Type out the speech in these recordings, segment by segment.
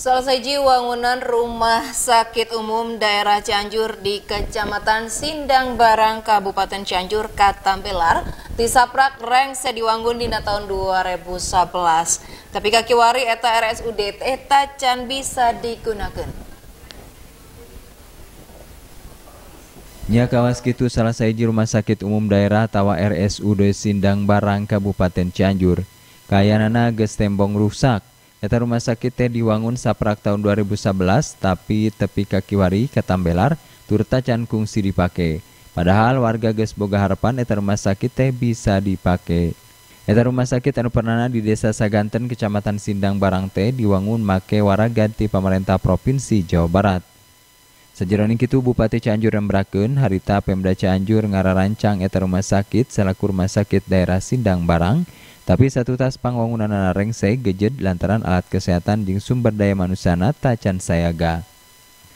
Selesai wangunan rumah sakit umum daerah Cianjur di Kecamatan Sindang Barang, Kabupaten Cianjur, Katambelar, disaprak reng sediwangun di tahun 2011. Tapi kaki wari eta RSUD eta can bisa digunakan. Nya kawas kitu salah di rumah sakit umum daerah tawa RSUD Sindang Barang Kabupaten Cianjur. Kayanana geus tembong rusak Eta rumah sakit teh diwangun saprak tahun 2011 tapi tepi kaki wari ketambelar turta can kungsi dipake. Padahal warga geus boga harapan eta rumah sakit teh bisa dipake. Eta rumah sakit anu pernah di Desa Saganten Kecamatan Sindang Barang teh diwangun make waraga ti pemerintah Provinsi Jawa Barat. Sejeroning kitu Bupati Cianjur Rembrakeun harita Pemda Cianjur ngararancang eta rumah sakit selaku rumah sakit daerah Sindang Barang tapi satu tas pangwangunan rengse gejed lantaran alat kesehatan jeung sumber daya manusana tacan sayaga.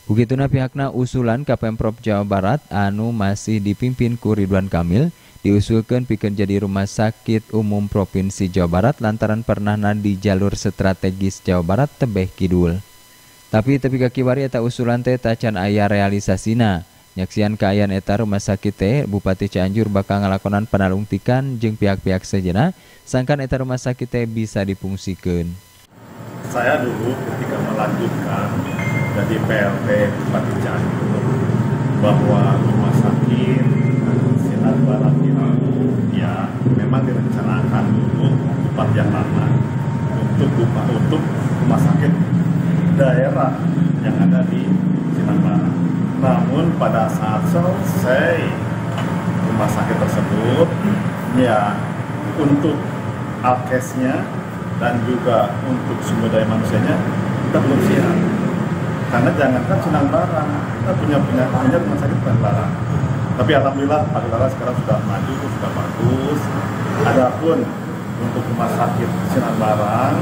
Begituna pihakna usulan Pemprov Jawa Barat anu masih dipimpin ku Ridwan Kamil diusulkan pikir jadi rumah sakit umum Provinsi Jawa Barat lantaran pernah di jalur strategis Jawa Barat tebeh kidul. Tapi tepi kaki wari eta usulan teh tacan aya realisasina. Nyaksian keayaan eta rumah sakit teh Bupati Cianjur bakal ngalakonan penalungtikan jeng pihak-pihak sejena sangkan eta rumah sakit teh bisa dipungsikan. Saya dulu ketika melanjutkan jadi PLT Bupati Cianjur bahwa rumah sakit Sinar Barat ini ya memang direncanakan dulu tempat yang lama untuk untuk rumah sakit daerah yang ada di Sinar Barat namun pada saat selesai rumah sakit tersebut ya untuk alkesnya dan juga untuk sumber daya manusianya kita belum siap. Karena jangankan Sunan Barang kita punya punya punya rumah sakit Sunan Barang tapi alhamdulillah Pagelaran sekarang sudah maju sudah bagus. Adapun untuk rumah sakit Sunan Barang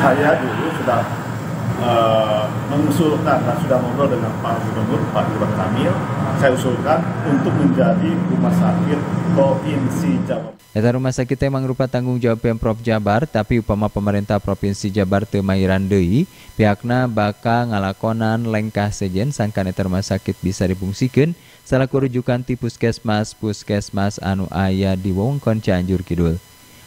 saya dulu sudah uh, mengusulkan dan sudah ngobrol dengan Pak Gubernur Pak Ridwan Kamil saya usulkan untuk menjadi rumah sakit provinsi Jawa. Eta rumah sakit emang rupa tanggung jawab Pemprov Jabar tapi upama pemerintah Provinsi Jabar teu mairan deui pihakna bakal ngalakonan lengkah sejen sangkan eta rumah sakit bisa dipungsikeun salaku rujukan ti puskesmas puskesmas anu aya di wewengkon Cianjur Kidul.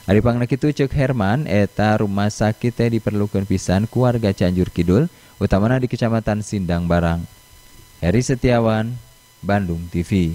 Ari pangna kitu cek Herman eta rumah sakit teh diperlukan pisan keluarga Cianjur Kidul utamana di Kecamatan Sindang Barang. Heri Setiawan, Bandung TV.